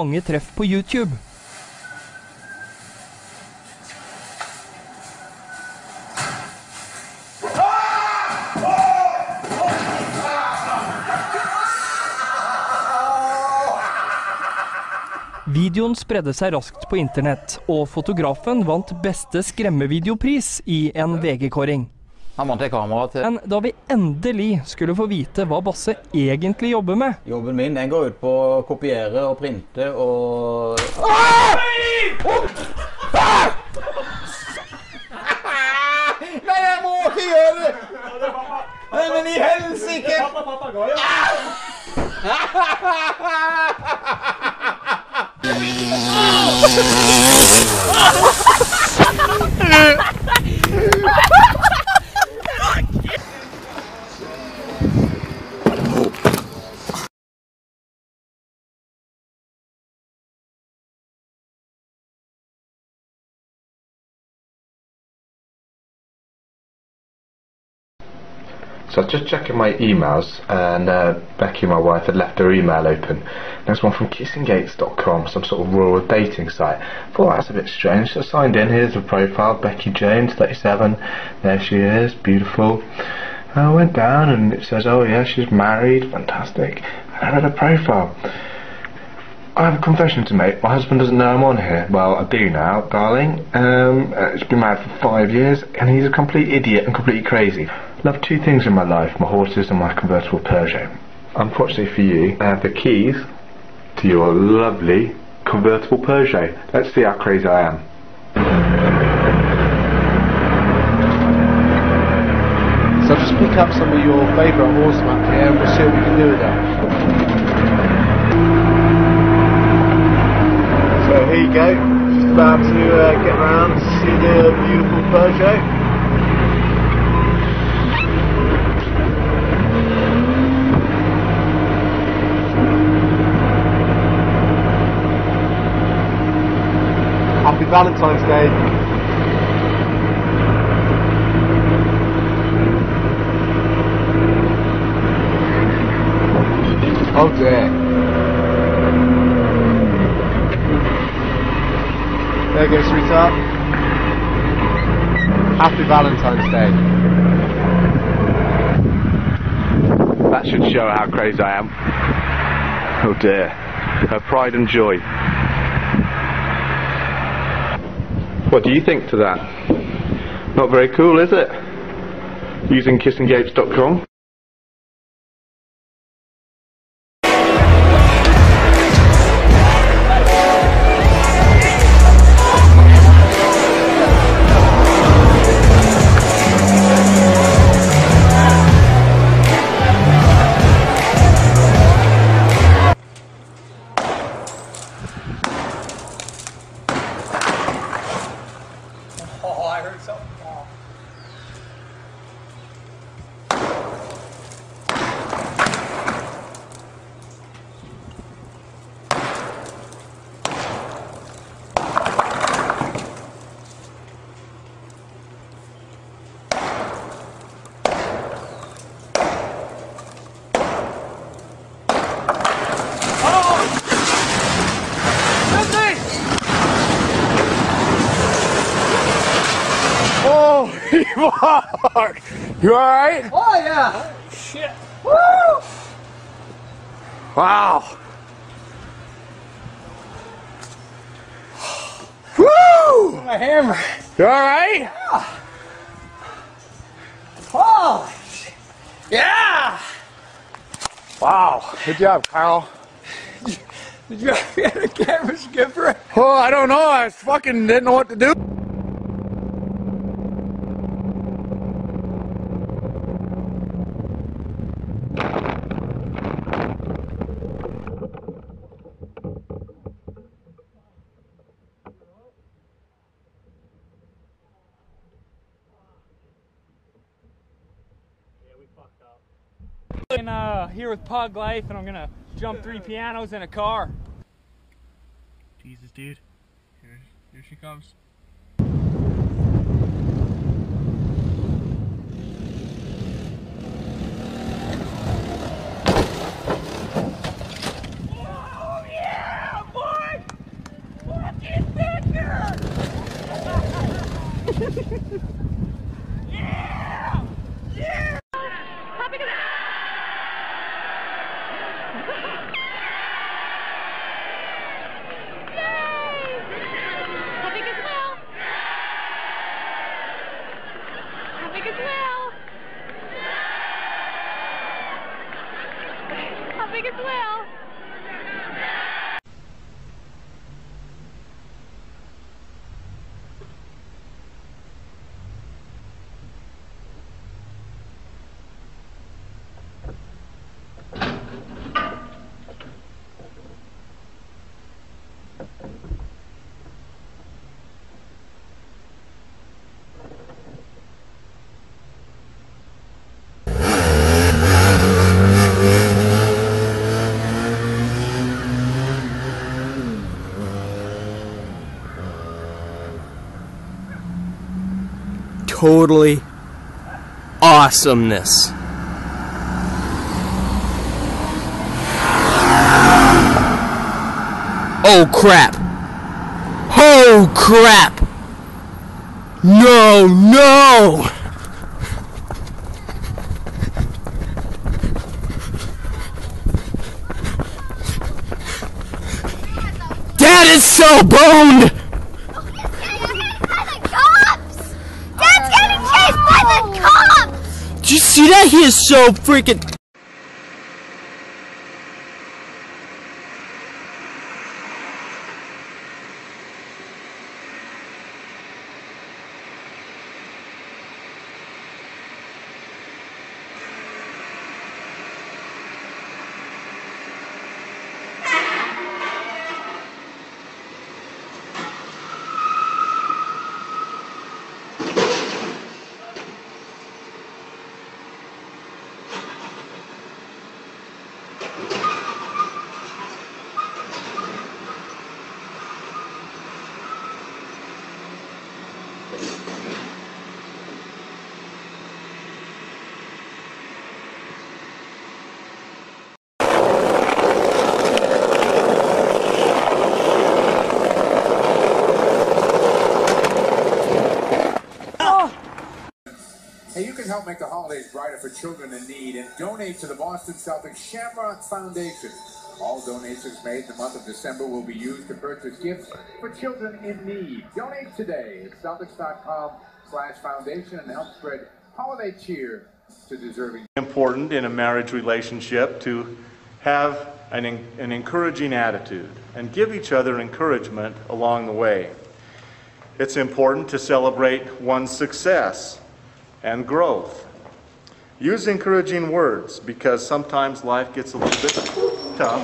mange treff på YouTube. Videoen spredde seg raskt på internett, og fotografen vant beste skremmevideopris i en VG-kåring. Han vant et kamera til Men da vi endelig skulle få vite hva Basse egentlig jobber med, Jobben min den går ut på å kopiere og printe og Nei, jeg må ikke gjøre det! Nei, men i helsike! So I was just checking my emails, and uh, Becky, my wife, had left her email open. There's one from kissinggates.com, some sort of rural dating site. Thought that's a bit strange. So I signed in. Here's the profile: Becky Jones, 37. There she is, beautiful. And I went down, and it says, "Oh yeah, she's married. Fantastic." And I read her profile. I have a confession to make. My husband doesn't know I'm on here. Well, I do now, darling. Um, uh, he's been married for five years, and he's a complete idiot and completely crazy. Love two things in my life: my horses and my convertible Peugeot. Unfortunately for you, I have the keys to your lovely convertible Peugeot. Let's see how crazy I am. So just pick up some of your favourite horsemen here and we'll see what we can do with that. So here you go, just about to uh, get around to see the beautiful Peugeot. Happy Valentine's Day. Oh dear. There you go, sweetheart. Happy Valentine's Day. That should show how crazy I am. Oh dear. Her pride and joy. What do you think to that? Not very cool, is it? Using kissinggates.com. Mark! You alright? Oh yeah. Shit. Woo! Wow! Woo! My hammer. You alright? Yeah. Oh. Yeah. Wow. Good job, Carl. Did you ever get a camera skipper? Oh, I don't know. I fucking didn't know what to do. And uh, here with Pug Life, and I'm gonna jump three pianos in a car. Jesus, dude. Here, here she comes. as. Totally awesomeness. Oh crap! Oh crap! No, no! Dad is so boned! Dad's getting chased by the cops! Did you see that? He is so freaking. Hey, you help make the holidays brighter for children in need and donate to the Boston Celtics Shamrock Foundation. All donations made in the month of December will be used to purchase gifts for children in need. Donate today at Celtics.com slash foundation and help spread holiday cheer to deserving important in a marriage relationship to have an, an encouraging attitude and give each other encouragement along the way. It's important to celebrate one's success and growth. Use encouraging words because sometimes life gets a little bit tough.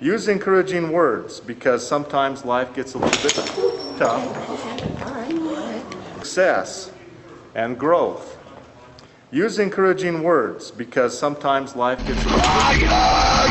Use encouraging words because sometimes life gets a little bit tough. Success and growth. Use encouraging words because sometimes life gets a little bit If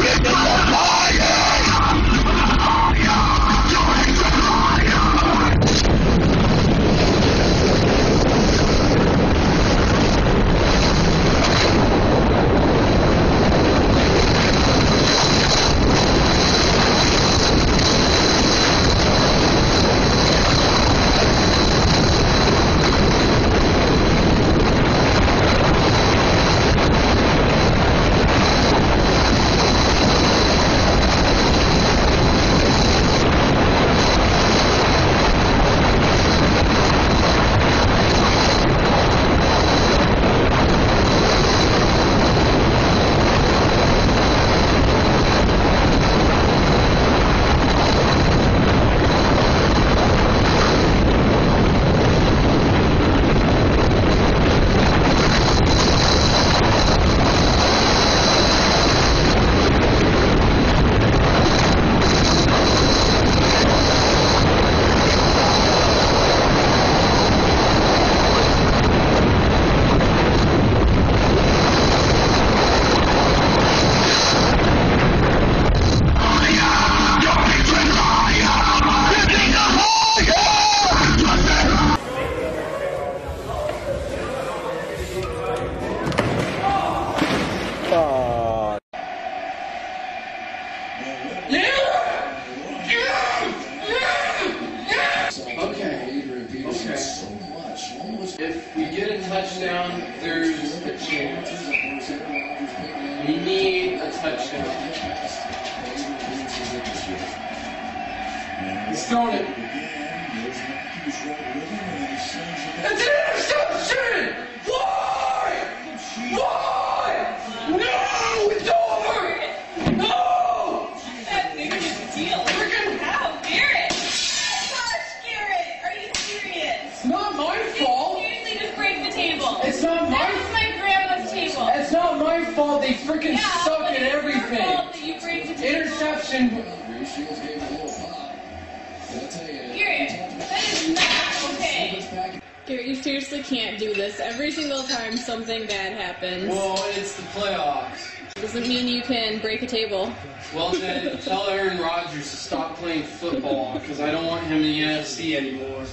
We need a touchdown. He's throwing it. It's an interception! Why? Why? No! It's over! No! That a deal. Freaking How, Garrett? Gosh, Garrett, are you serious? It's not my fault. Seriously, just break the table. It's not my- That is my grandma's table. It's not my fault. They freaking yeah, suck at everything. Your fault that you break the. Interception. Garrett, that is not okay. Garrett, you seriously can't do this. Every single time something bad happens. Well, it's the playoffs. Doesn't mean you can break a table. Well, then tell Aaron Rodgers to stop playing football because I don't want him in the NFC anymore.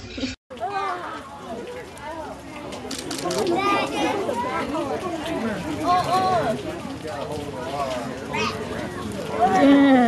Yeah.